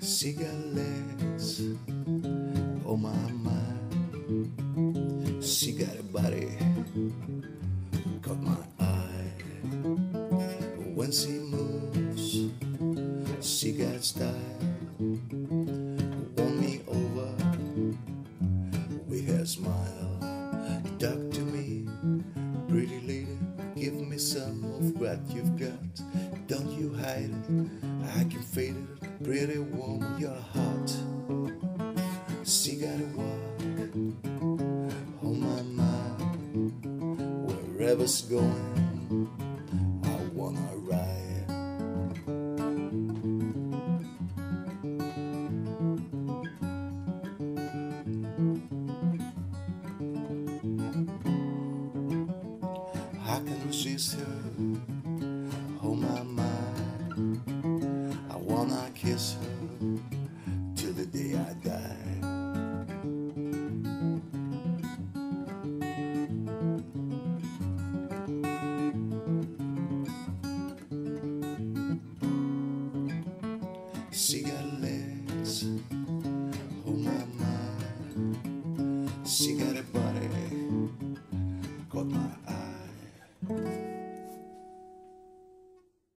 Cigarette legs, oh my my. Got body, caught my eye. When she moves, she got style. Won me over with her smile. Talk to me, pretty lady. Give me some of what you've got. Don't you hide it. I can feel it. Pretty woman, you're hot. Wherever's going, I wanna ride. I can resist her. hold my mind. I wanna kiss her till the day I die. cigarettes. Oh my my, cigarette body caught my eye.